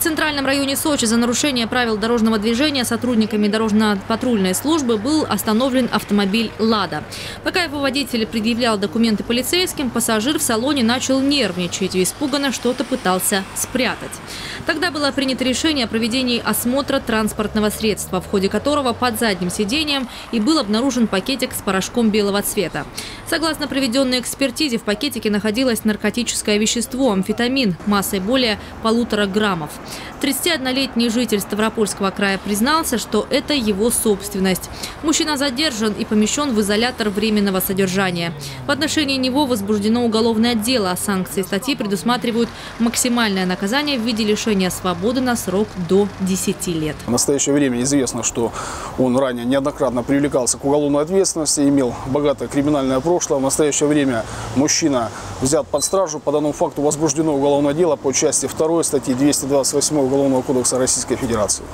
В центральном районе Сочи за нарушение правил дорожного движения сотрудниками дорожно-патрульной службы был остановлен автомобиль «Лада». Пока его водитель предъявлял документы полицейским, пассажир в салоне начал нервничать и испуганно что-то пытался спрятать. Тогда было принято решение о проведении осмотра транспортного средства, в ходе которого под задним сиденьем и был обнаружен пакетик с порошком белого цвета. Согласно проведенной экспертизе, в пакетике находилось наркотическое вещество – амфетамин массой более полутора граммов. 31-летний житель Ставропольского края признался, что это его собственность. Мужчина задержан и помещен в изолятор временного содержания. В отношении него возбуждено уголовное дело. Санкции статьи предусматривают максимальное наказание в виде лишения свободы на срок до 10 лет. В настоящее время известно, что он ранее неоднократно привлекался к уголовной ответственности, имел богатое криминальное прошлое. В настоящее время мужчина взят под стражу. По данному факту возбуждено уголовное дело по части 2 статьи 228 Уголовного кодекса Российской Федерации.